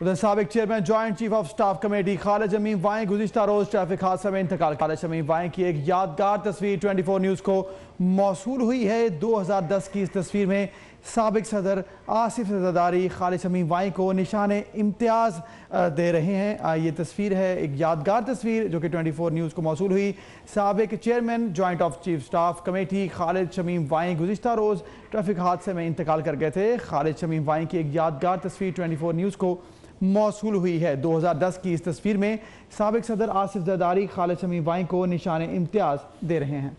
उधर सबक chairman joint chief of staff committee Khalid Shamim वाएँ गुजशत रोज़ ट्रैफ़िक हादसा में इंतकाल खालिद शमीम वाएँ की एक यादगार तस्वीर 24 न्यूज़ को मौसू हुई है 2010 की इस तस्वीर में सबक सदर आसिफ जदारी खालिद शमीम वाई को निशान इम्तियाज़ दे रहे हैं ये तस्वीर है एक यादगार तस्वीर जो कि 24 न्यूज़ को मौसू हुई सबक chairman joint of chief staff committee Khalid Shamim Wynne गुजशत रोज़ ट्रैफ़िक हादसे में इंतकाल कर गए थे खालिद शमीम वाई की एक यादगार तस्वीर 24 न्यूज़ को मौसू हुई है। 2010 की इस तस्वीर में सबक सदर आसिफ जदारी खालिद शमी वाई को निशान इम्तियाज़ दे रहे हैं।